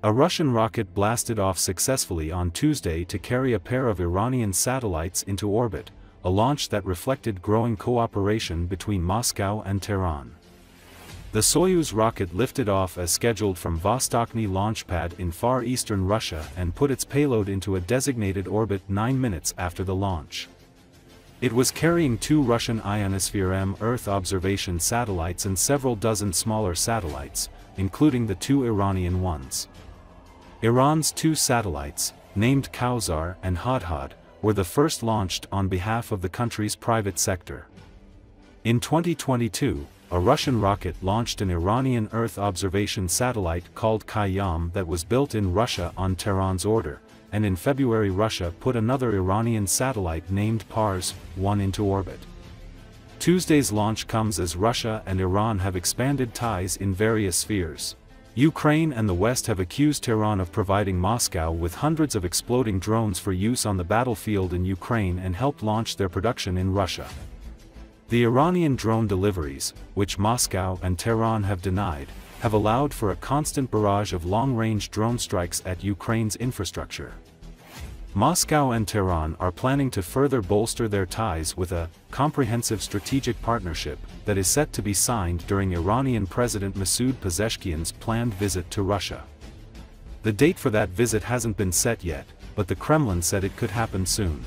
A Russian rocket blasted off successfully on Tuesday to carry a pair of Iranian satellites into orbit, a launch that reflected growing cooperation between Moscow and Tehran. The Soyuz rocket lifted off as scheduled from Vostochny launch pad in far eastern Russia and put its payload into a designated orbit nine minutes after the launch. It was carrying two Russian Ionosphere M Earth observation satellites and several dozen smaller satellites, including the two Iranian ones. Iran's two satellites, named Kowsar and Hodhod, were the first launched on behalf of the country's private sector. In 2022, a Russian rocket launched an Iranian Earth observation satellite called Khayyam that was built in Russia on Tehran's order, and in February Russia put another Iranian satellite named Pars-1 into orbit. Tuesday's launch comes as Russia and Iran have expanded ties in various spheres. Ukraine and the West have accused Tehran of providing Moscow with hundreds of exploding drones for use on the battlefield in Ukraine and helped launch their production in Russia. The Iranian drone deliveries, which Moscow and Tehran have denied, have allowed for a constant barrage of long-range drone strikes at Ukraine's infrastructure. Moscow and Tehran are planning to further bolster their ties with a comprehensive strategic partnership that is set to be signed during Iranian President Masoud Pezeshkian's planned visit to Russia. The date for that visit hasn't been set yet, but the Kremlin said it could happen soon.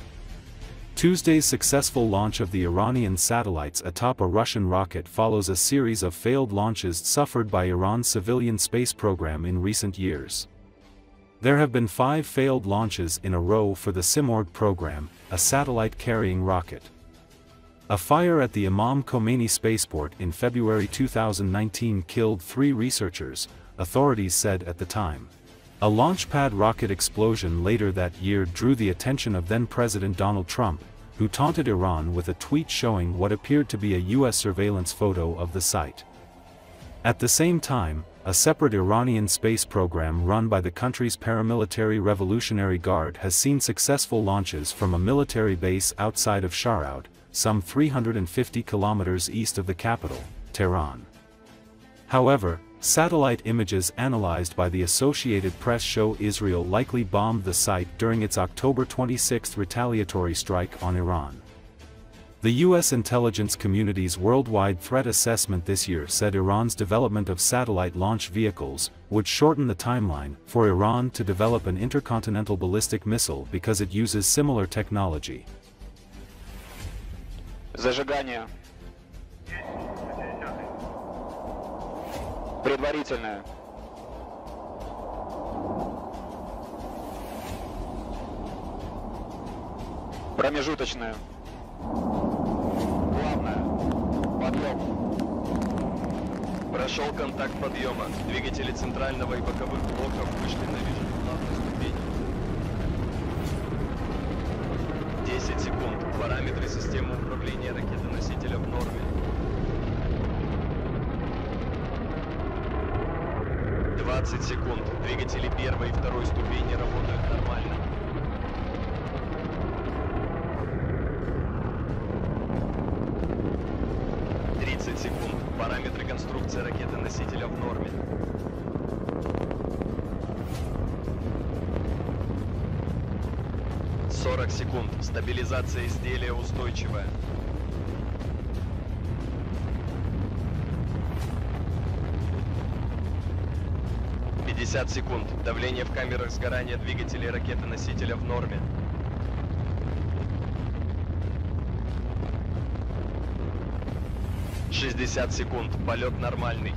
Tuesday's successful launch of the Iranian satellites atop a Russian rocket follows a series of failed launches suffered by Iran's civilian space program in recent years. There have been five failed launches in a row for the Simorgh program, a satellite-carrying rocket. A fire at the Imam Khomeini spaceport in February 2019 killed three researchers, authorities said at the time. A launchpad rocket explosion later that year drew the attention of then-President Donald Trump, who taunted Iran with a tweet showing what appeared to be a U.S. surveillance photo of the site. At the same time, a separate Iranian space program run by the country's paramilitary Revolutionary Guard has seen successful launches from a military base outside of Shahroud, some 350 kilometers east of the capital, Tehran. However, satellite images analyzed by the Associated Press show Israel likely bombed the site during its October 26 retaliatory strike on Iran. The U.S. intelligence community's worldwide threat assessment this year said Iran's development of satellite launch vehicles would shorten the timeline for Iran to develop an intercontinental ballistic missile because it uses similar technology. Зажигание. Предварительное. Промежуточное. Подъем. Прошел контакт подъема. Двигатели центрального и боковых блоков вышли на вижу ступень. 10 секунд. Параметры системы управления ракеты-носителя в норме. 20 секунд. Двигатели первой и второй ступени работают нормально. 30 секунд. Параметры конструкции ракеты-носителя в норме. 40 секунд. Стабилизация изделия устойчивая. Пятьдесят секунд. Давление в камерах сгорания двигателей ракеты-носителя в норме. Шестьдесят секунд. Полет нормальный.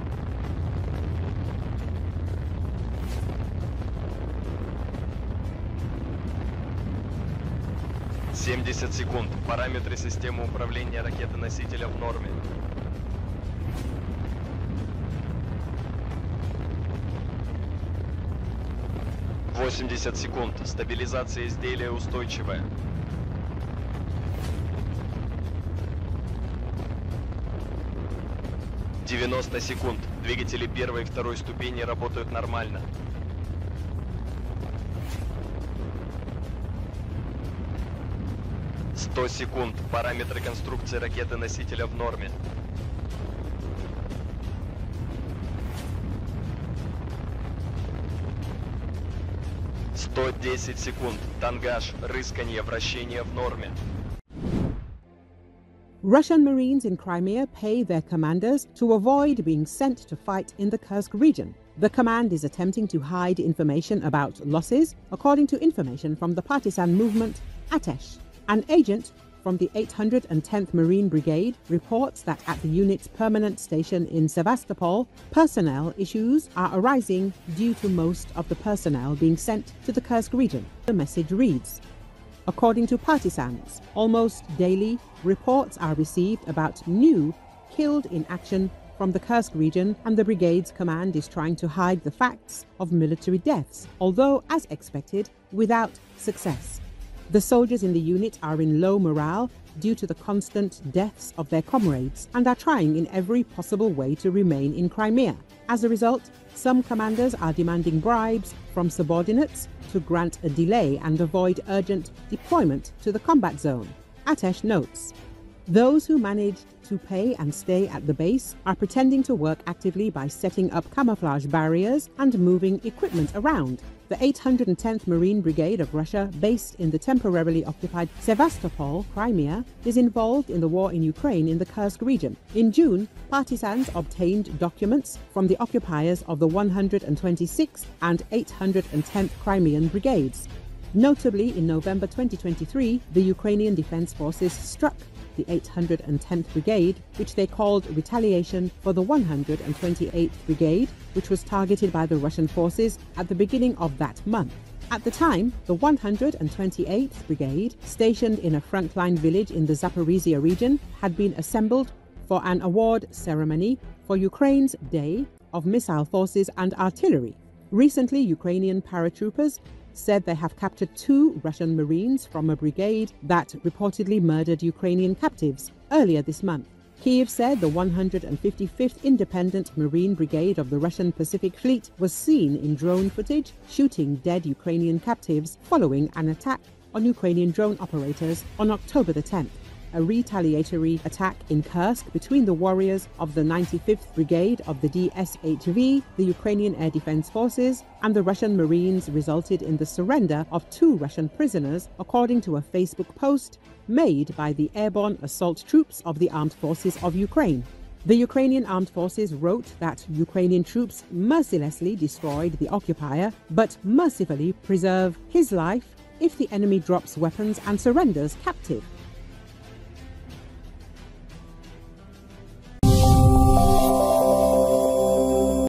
70 секунд. Параметры системы управления ракеты-носителя в норме. Восемьдесят секунд. Стабилизация изделия устойчивая. Девяносто секунд. Двигатели первой и второй ступени работают нормально. 100 секунд. Параметры конструкции ракеты-носителя в норме. 110 секунд. Тангаж. Рысканье. Вращение в норме. Russian Marines in Crimea pay their commanders to avoid being sent to fight in the Kursk region. The command is attempting to hide information about losses, according to information from the partisan movement Atesh. An agent from the 810th Marine Brigade reports that at the unit's permanent station in Sevastopol, personnel issues are arising due to most of the personnel being sent to the Kursk region. The message reads According to partisans, almost daily reports are received about new killed in action from the Kursk region, and the brigade's command is trying to hide the facts of military deaths, although, as expected, without success. The soldiers in the unit are in low morale due to the constant deaths of their comrades and are trying in every possible way to remain in Crimea. As a result, some commanders are demanding bribes from subordinates to grant a delay and avoid urgent deployment to the combat zone. Atesh notes those who managed to pay and stay at the base are pretending to work actively by setting up camouflage barriers and moving equipment around. The 810th Marine Brigade of Russia, based in the temporarily occupied Sevastopol, Crimea, is involved in the war in Ukraine in the Kursk region. In June, partisans obtained documents from the occupiers of the 126th and 810th Crimean Brigades. Notably, in November 2023, the Ukrainian Defense Forces struck the 810th Brigade, which they called retaliation for the 128th Brigade, which was targeted by the Russian forces at the beginning of that month. At the time, the 128th Brigade, stationed in a frontline village in the Zaporizhia region, had been assembled for an award ceremony for Ukraine's Day of Missile Forces and Artillery. Recently, Ukrainian paratroopers said they have captured two Russian Marines from a brigade that reportedly murdered Ukrainian captives earlier this month. Kiev said the 155th Independent Marine Brigade of the Russian Pacific Fleet was seen in drone footage shooting dead Ukrainian captives following an attack on Ukrainian drone operators on October the 10th a retaliatory attack in Kursk between the warriors of the 95th Brigade of the DSHV, the Ukrainian Air Defense Forces, and the Russian Marines resulted in the surrender of two Russian prisoners, according to a Facebook post made by the airborne assault troops of the Armed Forces of Ukraine. The Ukrainian armed forces wrote that Ukrainian troops mercilessly destroyed the occupier, but mercifully preserve his life if the enemy drops weapons and surrenders captive.